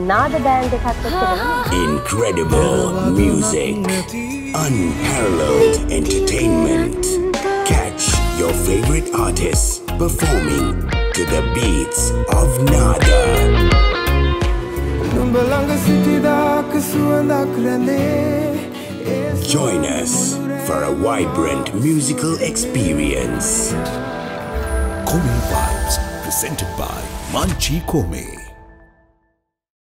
Incredible music. Unparalleled entertainment. Catch your favorite artists performing to the beats of Nada. Join us for a vibrant musical experience. Kome Vibez, presented by Munchee Kome.